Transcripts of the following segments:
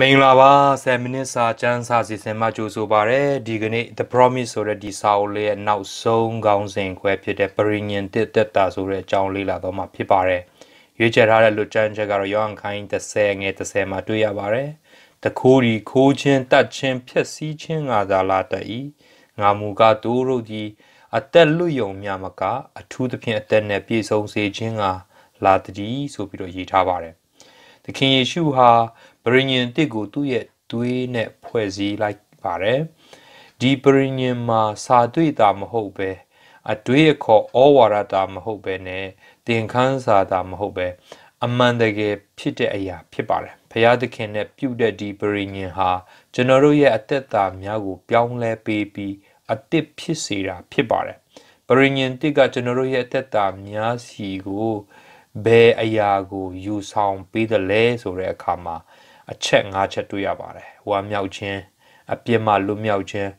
မင်္ဂလာပါ7မိနစ်စာချန်းစာစီစဉ်မှကြိုဆိုပါရယ်ဒီကနေ့ The Promise ဆိုတဲ့ဒီစာအုပ်လေးရဲ့နောက်ဆုံးခေါင်းစဉ်ခွဲဖြစ်တဲ့ Perennial တက်တက်တာဆိုတဲ့အကြောင်းလေးလာတော့မှဖြစ်ပါတယ်ရွေးချယ်ထားတဲ့လူချမ်းချက်ကတော့ယောဟန်ခိုင်း30ငယ်30မှာတွေ့ရပါတယ်တခိုးဒီခိုးခြင်းတတ်ခြင်းဖြက်စီးခြင်းငါသာလာတည်ငါမူကားတို့တို့ကြီးအသက်လွတ်ယုံမြမကအထူးသဖြင့်အသက်နဲ့ပြည့်စုံစေခြင်းကလာတည်ဆိုပြီးတော့ရေးထားပါတယ်သခင်ယေရှုဟာ ပရိညင်တစ်ကိုသူ့ရဲ့သွေးနဲ့ဖွဲ့စည်းလိုက်ပါတယ်ဒီပရိညင်မှာစာတွေ့တာမဟုတ်ပဲအတွေ့အခေါ်ဩဝါဒတာမဟုတ်ပဲနဲ့သင်ခန်းစာတာမဟုတ်ပဲအမှန်တကယ်ဖြစ်တဲ့အရာဖြစ်ပါတယ်ဘုရားသခင်နဲ့ပြုတဲ့ဒီပရိညင်ဟာကျွန်တော်တို့ရဲ့အသက်တာများကိုပြောင်းလဲပေးပြီးအသစ်ဖြစ်စေတာဖြစ်ပါတယ်ပရိညင်တစ်ကကျွန်တော်တို့ရဲ့အသက်တာများစီကိုဘယ်အရာကိုယူဆောင်ပေးတယ်လဲဆိုတဲ့အခါမှာ အချက်၅ချက်တွေ့ရပါတယ်ဝမ်းမြောက်ခြင်းအပြစ်မှလွတ်မြောက်ခြင်း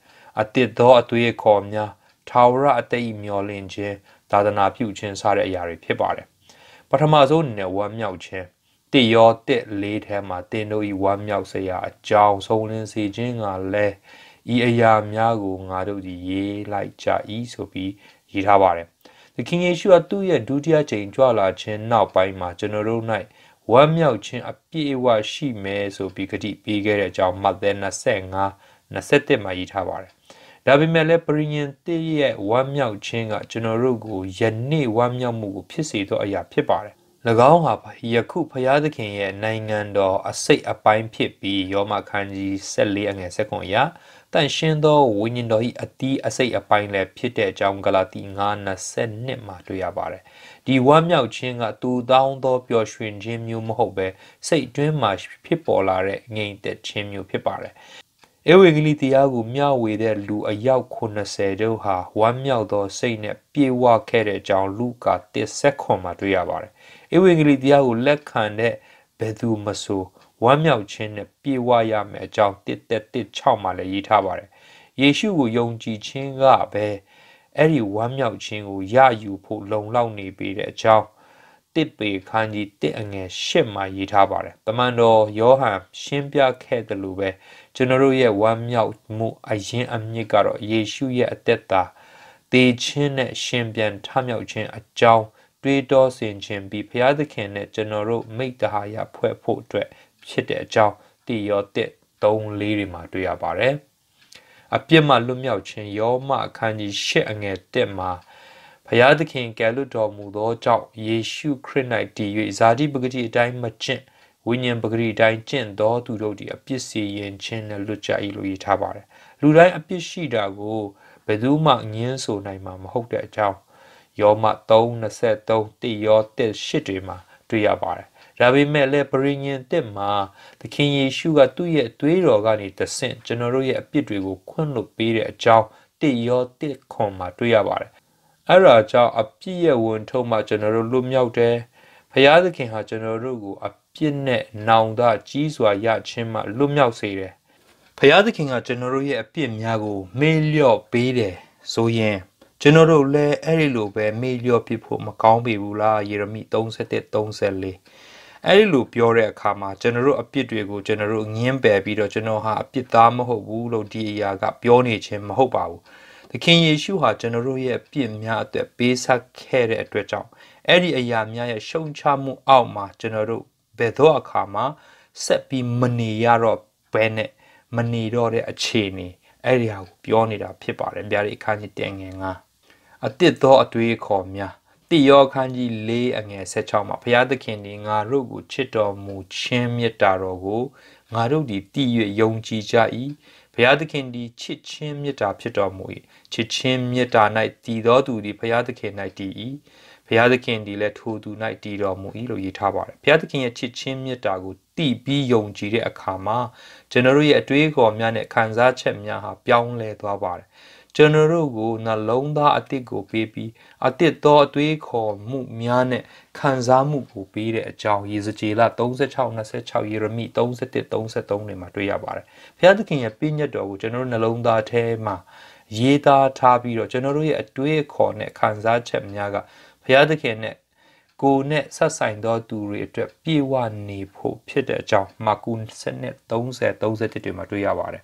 အတစ်သောအသွေးခေါ်များထာဝရအတိတ်မျောလင့်ခြင်းသာသနာပြုခြင်းစတဲ့အရာတွေဖြစ်ပါတယ်ပထမဆုံးအနေနဲ့ဝမ်းမြောက်ခြင်းတိရောတစ်လေးထဲမှာတင်တို့ဤဝမ်းမြောက်စရာအကြောင်းဆုံးလင်းစေခြင်းကလည်းဤအရာများကိုငါတို့ဒီရေးလိုက်ကြ၏ဆိုပြီးရေးထားပါတယ်သခင်ယေရှုကသူ့ရဲ့ဒုတိယကြိမ်ကြွလာခြင်းနောက်ပိုင်းမှာကျွန်တော်တို့၌ ဝမ်းမြောက်ခြင်းအပြည့်အဝရှိမယ်ဆိုပြီးဂတိပေးခဲ့တဲ့အကြောင်းမှတ်သက်25 27မှာရေးထားပါတယ်။ဒါပေမဲ့လည်းပရိညင်တည့်ရဲ့ဝမ်းမြောက်ခြင်းကကျွန်တော်တို့ကိုယနေ့ဝမ်းမြောက်မှုကိုဖြစ်စေသောအရာဖြစ်ပါတယ်။၎င်းဟာယခုဖျားသခင်ရဲ့နိုင်ငံတော်အစိတ်အပိုင်းဖြစ်ပြီးယောမခန်းကြီး14အငယ်7ခွန်အရာ တန်ရှင်းသောဝိညာဉ်တော်၏အတီးအစိတ်အပိုင်းလည်းဖြစ်တဲ့အကြောင်းဂလာတိ9:22မှာတွေ့ရပါတယ်။ဒီဝမ်းမြောက်ခြင်းကသူတောင်းသောပျော်ရွှင်ခြင်းမျိုးမဟုတ်ပဲစိတ်တွင်းမှာဖြစ်ပေါ်လာတဲ့ငြိမ်သက်ခြင်းမျိုးဖြစ်ပါတယ်။ဧဝံဂေလိတရားကိုမျှဝေတဲ့လူအယောက်80တို့ဟာဝမ်းမြောက်သောစိတ်နဲ့ပြေဝခဲ့တဲ့အကြောင်းလူကာ10ခွန်မှာတွေ့ရပါတယ်။ဧဝံဂေလိတရားကိုလက်ခံတဲ့ဘယ်သူမဆို ဝမ်းမြောက်ခြင်းနဲ့ပြေဝရမယ်အကြောင်း1:6မှာလည်းရေးထားပါတယ်။ယေရှုကိုယုံကြည်ခြင်းကပဲအဲ့ဒီဝမ်းမြောက်ခြင်းကိုရယူဖို့လုံလောက်နေပေတဲ့အကြောင်းတစ်ပေခန်းကြီးတစ်အငယ်ရှစ်မှာရေးထားပါတယ်။တမန်တော်ယောဟန်ရှင်းပြခဲ့တယ်လို့ပဲကျွန်တော်တို့ရဲ့ဝမ်းမြောက်မှုအရင်အမြစ်ကတော့ယေရှုရဲ့အသက်တာတေခြင်းနဲ့ရှင်ပြန်ထမြောက်ခြင်းအကြောင်းတွေးတောဆင်ခြင်းပြီးဘုရားသခင်နဲ့ကျွန်တော်တို့မိတ္တဟာယဖွဲ့ဖို့အတွက် ဖြစ်တဲ့အကြောင်းတိရောတစ်၃လေးတွေမှာတွေ့ရပါတယ်။အပြစ်မှလွတ်မြောက်ခြင်းယောမအခန်းကြီး၈အငယ်၁မှာဖျားသခင်ကယ်လွတ်တော်မူသောကြောင့်ယေရှုခရစ်၌တည်၍ဇာတိပဂတိအတိုင်းမကျင့်ဝိညာဉ်ပဂတိအတိုင်းကျင့်သောသူတို့သည်အပြစ်စီရင်ခြင်းနဲ့လွတ်ကြ၏လို့ရေးထားပါတယ်။လူတိုင်းအပြစ်ရှိတာကိုဘယ်သူမှငင်းဆိုနိုင်မှာမဟုတ်တဲ့အကြောင်းယောမ3:23တိယော1:8တွေမှာတွေ့ရပါတယ် ဒါပေမဲ့လည်းပရိညင်တစ်မှာသခင်ယေရှုကသူ့ရဲ့သွေးတော်ကနေတဆင့်ကျွန်တော်တို့ရဲ့အပြစ်တွေကိုခွင့်လွှတ်ပေးတဲ့အကြောင်းတစ်ရောတစ်ခွန်မှာတွေ့ရပါတယ်အဲ့ဒါကြောင့်အပြစ်ရဲ့ဝန်ထုံးမှာကျွန်တော်တို့လွတ်မြောက်တယ်ဖရာသခင်ဟာကျွန်တော်တို့ကိုအပြစ်နဲ့နောင်တကြီးစွာရခြင်းမှလွတ်မြောက်စေတယ်ဖရာသခင်ကကျွန်တော်တို့ရဲ့အပြစ်များကို မေ့လျော့ပေးတယ်ဆိုရင်ကျွန်တော်တို့လည်းအဲ့ဒီလိုပဲမေ့လျော့ပြဖို့မကောင်းပေဘူးလားယေရမိ31 34 အဲ့ဒီလိုပြောတဲ့အခါမှာကျွန်တော်တို့အပြစ်တွေကိုကျွန်တော်တို့ငင်းပယ်ပြီးတော့ကျွန်တော်ဟာအပြစ်သားမဟုတ်ဘူးလို့ဒီအရာကပြောနေခြင်းမဟုတ်ပါဘူးသခင်ယေရှုဟာကျွန်တော်တို့ရဲ့ပြစ်များအတွက်ပေးဆက်ခဲ့တဲ့အတွက်ကြောင့်အဲ့ဒီအရာများရဲ့ရှုံချမှုအောက်မှာကျွန်တော်တို့ဘယ်တော့အခါမှာဆက်ပြီးမနေရတော့ဘဲနဲ့မနေတော့တဲ့အခြေအနေအဲ့ဒီဟာကိုပြောနေတာဖြစ်ပါတယ်ဗျာဒီအခန်းကြီးတင်ငယ်ငါအတစ်သောအတွေးခေါ်များ တိယောခန်းကြီး၄အငယ်16မှာဘုရားသခင်ဒီငါတို့ကိုချစ်တော်မူခြင်းမေတ္တာတော်ကိုငါတို့ဒီတည်၍ယုံကြည်ကြ၏ဘုရားသခင်ဒီချစ်ခြင်းမေတ္တာဖြစ်တော်မူ၏ချစ်ခြင်းမေတ္တာ၌တည်တော်သူသည်ဘုရားသခင်၌တည်၏ဘုရားသခင်ဒီလည်းထိုသူ၌တည်တော်မူ၏လို့ရေးထားပါတယ်ဘုရားသခင်ရဲ့ချစ်ခြင်းမေတ္တာကိုတည်ပြီးယုံကြည်တဲ့အခါမှာကျွန်တော်တို့ရဲ့အတွေးအခေါ်များနဲ့ခံစားချက်များဟာပြောင်းလဲသွားပါတယ် ကျွန်တော်တို့ကိုနှလုံးသားအသစ်ကိုပေးပြီးအသစ်သောအသွေးခေါ်မှုများနဲ့ခံစားမှုကိုပေးတဲ့အကြောင်းယေဇကျေလ36 26ယေရမိ31 33တွေမှာတွေ့ရပါတယ်။ဘုရားသခင်ရဲ့ပြည့်ညတ်တော်ကိုကျွန်တော်တို့နှလုံးသားထဲမှာရေးသားထားပြီးတော့ကျွန်တော်တို့ရဲ့အတွေးခေါ်နဲ့ခံစားချက်များကဘုရားသခင်နဲ့ကိုနဲ့ဆက်ဆိုင်သောသူတွေအတွက်ပြေဝနေဖို့ဖြစ်တဲ့အကြောင်းမာကု7နဲ့30 31တွေမှာတွေ့ရပါတယ်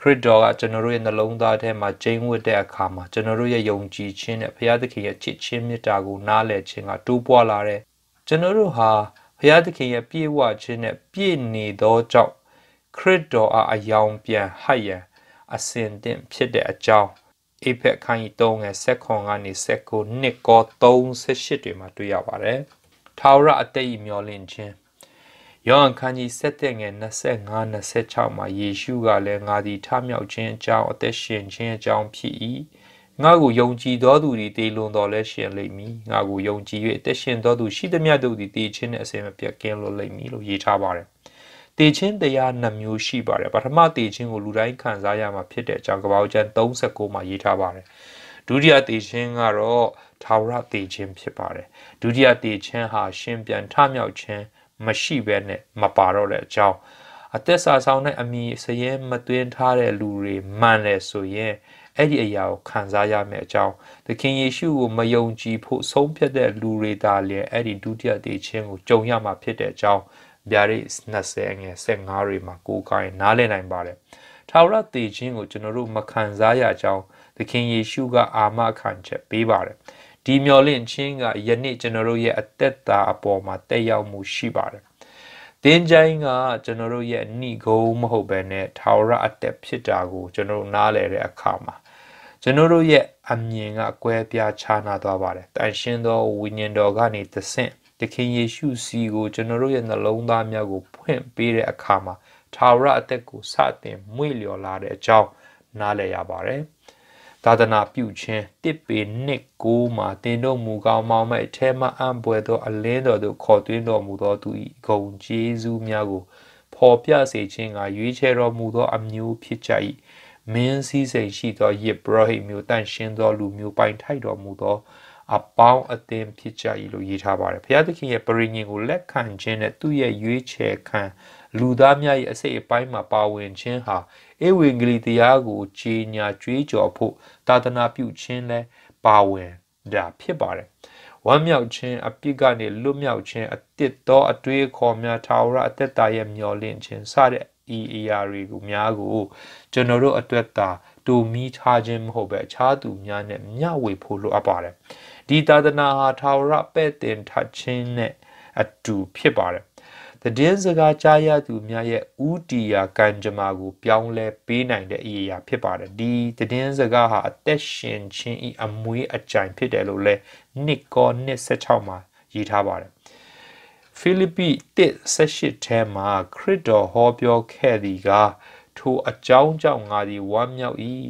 ခရစ်တော်ကကျွန်တော်တို့ရဲ့နှလုံးသားထဲမှာကျင်းဝတ်တဲ့အခါမှာကျွန်တော်တို့ရဲ့ယုံကြည်ခြင်းနဲ့ဘုရားသခင်ရဲ့ချစ်ခြင်းမေတ္တာကိုနားလည်ခြင်းကတိုးပွားလာတဲ့ကျွန်တော်တို့ဟာဘုရားသခင်ရဲ့ပြေဝခြင်းနဲ့ပြည့်နေသောကြောင့်ခရစ်တော်အားအယောင်ပြန်ဟပ်ရန်အစဉ်သင့်ဖြစ်တဲ့အကြောင်းအေဖက်ခိုင်း3ငယ်ဆက်ခွန်ကနေဆက်ကိုနှစ်ကော38တွေမှာတွေ့ရပါတယ်။ထာဝရအသက်ဤမျောလင့်ခြင်း ယောဟန်ခန်းကြီး7ငယ်25 26မှာယေရှုကလည်းငါသည်ထမြောက်ခြင်းအကြောင်းအသက်ရှင်ခြင်းအကြောင်းဖြစ်၏ငါကိုယုံကြည်သောသူသည်တည်လွန်တော်လဲရှင်လိမ့်မည်ငါကိုယုံကြည်၍အသက်ရှင်သောသူရှိသမျှတို့သည်တည်ခြင်းနဲ့အစဉ်မပြတ်ကင်းလွတ်လိမ့်မည်လို့ရေးထားပါတယ်တည်ခြင်းတရားနှမျိုးရှိပါတယ်ပထမတည်ခြင်းကိုလူတိုင်းခံစားရမှာဖြစ်တဲ့အကြောင်းကပ္ပဦးကျမ်း39မှာရေးထားပါတယ်ဒုတိယတည်ခြင်းကတော့ထာဝရတည်ခြင်းဖြစ်ပါတယ်ဒုတိယတည်ခြင်းဟာရှင်ပြန်ထမြောက်ခြင်း မရှိဘဲနဲ့မပါတော့တဲ့အကြောင်းအသက်စာဆောင်တဲ့အမိစရဲမသွင်းထားတဲ့လူတွေမှန်တယ်ဆိုရင်အဲ့ဒီအရာကိုခံစားရမယ့်အကြောင်းသခင်ယေရှုကိုမယုံကြည်ဖို့ဆုံးဖြတ်တဲ့လူတွေသာလျှင်အဲ့ဒီဒုတိယတည်ခြင်းကိုကြုံရမှာဖြစ်တဲ့အကြောင်းဗျာဒိတ်20ငယ်15တွေမှာကိုးကိုင်းနားလည်နိုင်ပါတယ်။ထာဝရတည်ခြင်းကိုကျွန်တော်တို့မခံစားရကြောင်းသခင်ယေရှုကအာမခံချက်ပေးပါတယ်။ ဒီမျော်လင့်ခြင်းကယနေ့ကျွန်တော်တို့ရဲ့အသက်တာအပေါ်မှာတက်ရောက်မှုရှိပါတယ်။တင်းချိုင်းကကျွန်တော်တို့ရဲ့ဏိဂုံးမဟုတ်ဘဲနဲ့ထာဝရအသက်ဖြစ်တာကိုကျွန်တော်တို့နားလည်တဲ့အခါမှာကျွန်တော်တို့ရဲ့အမြင်ကကွဲပြားခြားနာသွားပါတယ်။တန်ရှင်းသောဝိညာဉ်တော်ကနေသဆင့်သခင်ယေရှုစီကိုကျွန်တော်တို့ရဲ့နှလုံးသားများကိုဖွင့်ပေးတဲ့အခါမှာထာဝရအသက်ကိုစတင်မွေ့လျော်လာတဲ့အကြောင်းနားလည်ရပါတယ်။ သာသနာပြုခြင်းတစ်ပေနှစ်ကိုမှာတင်တို့မူကောင်းမောင်းမဲ့အထဲမှအံပွဲသောအလင်းတော်သို့ခေါ်သွင်းတော်မူသောသူ၏ဂုဏ်ကျေးဇူးများကိုဖော်ပြစေခြင်းကရွေးချယ်တော်မူသောအမျိုးဖြစ်ကြ၏မင်းစည်းစိမ်ရှိသောယစ်ဘရဟိမျိုးတန့်ရှင်းသောလူမျိုးပိုင်ထိုက်တော်မူသောအပေါင်းအသင်းဖြစ်ကြ၏လို့ရေးထားပါတယ်ဘုရားသခင်ရဲ့ပရိညင်ကိုလက်ခံခြင်းနဲ့သူ့ရဲ့ရွေးချယ်ခံ လူသားများရဲ့အစိတ်အပိုင်းမှာပါဝင်ခြင်းဟာဧဝံဂေလိတရားကိုခြေညာကြွေးကြော်ဖို့သာသနာပြုခြင်းလဲပါဝင်တာဖြစ်ပါတယ်ဝမ်းမြောက်ခြင်းအပြစ်ကနေလွတ်မြောက်ခြင်းအတ္တသောအတွေးခေါ်များထာဝရအသက်တာရဲ့မျော်လင့်ခြင်းစတဲ့ဤအရာတွေကိုများကို ကျွန်တော်တို့အတွက်သာတူမီထားခြင်းမဟုတ်ပဲအခြားသူများနဲ့မျှဝေဖို့လိုအပ်ပါတယ်ဒီသာသနာဟာထာဝရပဲ့တင်ထခြင်းနဲ့အတူဖြစ်ပါတယ် တည်င်းစကားကြားရသူများရဲ့ဥတီယာကံကြမ္မာကို ပြောင်းလဲပေးနိုင်တဲ့အရာဖြစ်ပါတယ်ဒီတည်င်းစကားဟာအသက်ရှင်ခြင်းဤအမွေးအကြိုင်ဖြစ်တယ်လို့လဲနှစ်ကောနှစ်16မှာရေးထားပါတယ်ဖိလိပ္ပိ1:18ထဲမှာခရစ်တော်ဟောပြောခဲ့သည်ကထိုအကြောင်းကြောင့်ငါသည်ဝမ်းမြောက်၏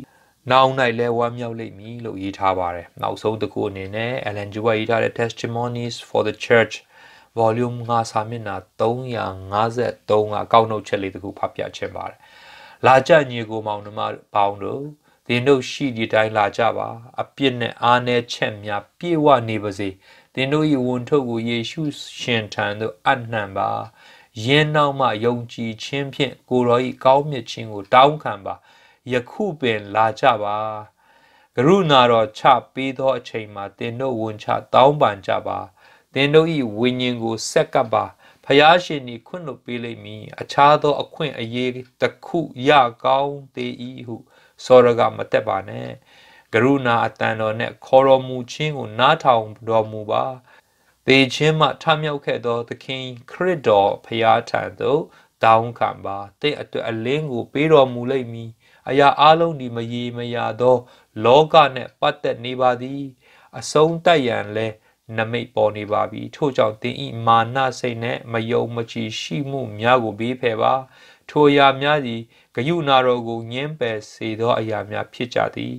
နောင်၌လဲဝမ်းမြောက်လိမ့်မည်လို့ရေးထားပါတယ်နောက်ဆုံးတစ်ခုအနေနဲ့ Ellen G. White ရေးထားတဲ့ Testimonies for the Church volume 5စာမျက်နှာ353ကကောက်နှုတ်ချက်လေးတစ်ခုဖတ်ပြခြင်းပါတယ်လာကြညီကိုမောင်နှမပေါင်းတို့သင်တို့ရှိဒီတိုင်းလာကြပါ အပြစ်နဲ့အားနည်းချက်များပြေဝနေပါစေသင်တို့၏ဝန်ထုတ်ကိုယေရှုရှင်ထံသို့အနှံပါယင်းနောက်မှယုံကြည်ခြင်းဖြင့်ကိုတော်၏ကောင်းမြတ်ခြင်းကိုတောင်းခံပါယခုပင်လာကြပါကရုဏာတော်ချပေးသောအချိန်မှာသင်တို့ဝန်ချတောင်းပန်ကြပါ သင်တို့၏ဝိညာဉ်ကိုဆက်ကပ်ပါဖျားရှင်ဤခွင့်လို့ပေးလိမ့်မည်အခြားသောအခွင့်အရေးတစ်ခုရကောင်းသေး၏ဟုစောရကမတက်ပါနဲ့ကရုဏာအတန်တော်နဲ့ခေါ်တော်မူခြင်းကိုနားထောင်တော်မူပါသေခြင်းမှထမြောက်ခဲ့သောသခင်ခရစ်တော်ဖျားထံသို့တောင်းခံပါတင့်အတွက်အလင်းကိုပေးတော်မူလိမ့်မည်အရာအလုံးဒီမရေမရာသော လောကနှင့်ပတ်သက်နေပါသည် အဆုံးတက်ရန်လဲ နမိတ်ပေါ်နေပါပြီထို့ကြောင့်သင်ဤမာနစိတ်နှင့်မယုံမကြည်ရှိမှုများကိုဘေးဖယ်ပါထိုအရာများသည်ဂယုနာတော်ကိုညှင်းပယ်စေသောအရာများဖြစ်ကြသည်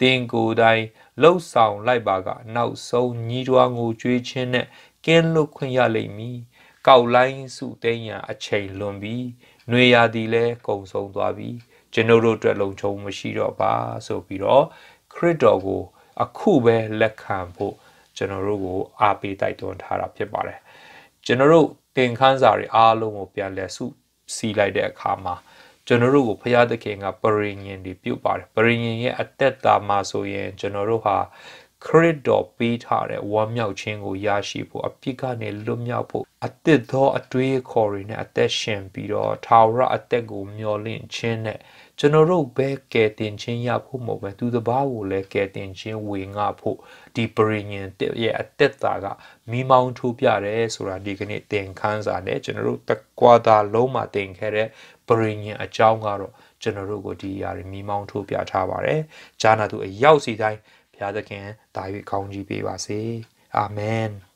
သင်ကိုယ်တိုင်လှုပ်ဆောင်လိုက်ပါကနောက်ဆုံးညီတော်ငိုကြွေးခြင်းနဲ့ကင်းလွတ်ခွင့်ရလိမ့်မည်ကောက်လိုင်းစုသိမ်းရန်အချိန်လွန်ပြီးနှွေရာသည်လည်းကုံဆုံးသွားပြီကျွန်တော်တို့အတွက်လုံခြုံမရှိတော့ပါဆိုပြီးတော့ခရစ်တော်ကို အခုပဲလက်ခံဖို့ ကျွန်တော်တို့ကိုအားပေးတိုက်တွန်းထားတာဖြစ်ပါတယ်ကျွန်တော်တို့သင်ခန်းစာတွေအားလုံးကိုပြန်လည်စုစီလိုက်တဲ့အခါမှာကျွန်တော်တို့ကိုဖရာသခင်ကပရိညင်တွေပြုတ်ပါတယ်ပရိညင်ရဲ့အသက်တာမှာဆိုရင်ကျွန်တော်တို့ဟာ ခရစ်တော်ပေးထားတဲ့ဝမ်းမြောက်ခြင်းကိုရရှိဖို့အပြစ်ကနေလွတ်မြောက်ဖို့အသစ်သောအတွေးခေါ်တွေနဲ့အသက်ရှင်ပြီးတော့ထာဝရအသက်ကိုမျှော်လင့်ခြင်းနဲ့ကျွန်တော်တို့ပဲကယ်တင်ခြင်းရဖို့မဟုတ်ပဲသူတစ်ပါးကိုလည်းကယ်တင်ခြင်းဝေငှဖို့ဒီပရိညင်တဲ့ရဲ့အသက်တာကမိမောင်းထိုးပြတယ်ဆိုတာဒီကနေ့သင်ခန်းစာနဲ့ကျွန်တော်တို့တကွာတာလုံးမှာသင်ခဲ့တဲ့ပရိညင်အကြောင်းကတော့ကျွန်တော်တို့ကိုဒီအရာတွေမိမောင်းထိုးပြထားပါတယ်။ဂျာနာသူအရောက်စီတိုင်းဘု ရားသခင်တာ၍ကောင်းကြီးပေးပါစေ။အာမင်။